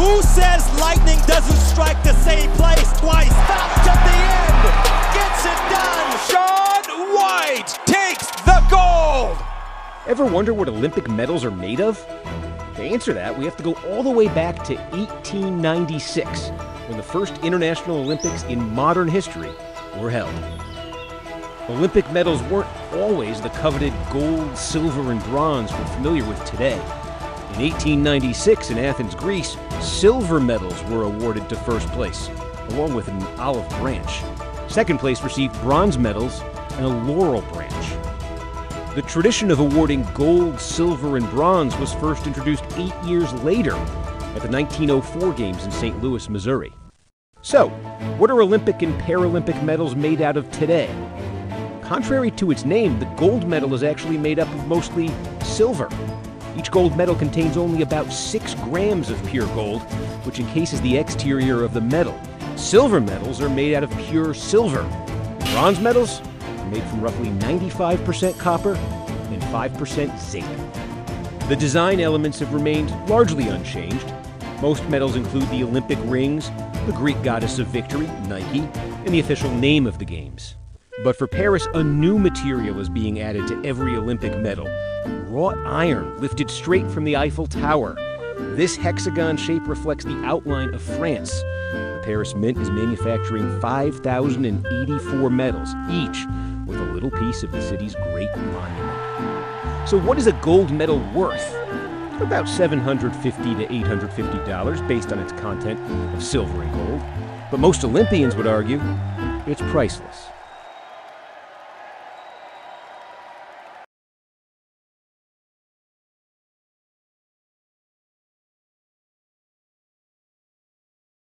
Who says lightning doesn't strike the same place twice? At the end. Gets it done. Shaun White takes the gold. Ever wonder what Olympic medals are made of? To answer that, we have to go all the way back to 1896, when the first International Olympics in modern history were held. Olympic medals weren't always the coveted gold, silver, and bronze we're familiar with today. In 1896 in Athens, Greece, silver medals were awarded to first place, along with an olive branch. Second place received bronze medals and a laurel branch. The tradition of awarding gold, silver, and bronze was first introduced eight years later at the 1904 Games in St. Louis, Missouri. So, what are Olympic and Paralympic medals made out of today? Contrary to its name, the gold medal is actually made up of mostly silver. Each gold medal contains only about 6 grams of pure gold, which encases the exterior of the medal. Silver medals are made out of pure silver. Bronze medals are made from roughly 95% copper and 5% zinc. The design elements have remained largely unchanged. Most medals include the Olympic rings, the Greek goddess of victory, Nike, and the official name of the Games. But for Paris, a new material is being added to every Olympic medal wrought iron lifted straight from the Eiffel Tower. This hexagon shape reflects the outline of France. The Paris Mint is manufacturing 5,084 medals, each with a little piece of the city's great monument. So, what is a gold medal worth? About 750 to $850 based on its content of silver and gold. But most Olympians would argue it's priceless.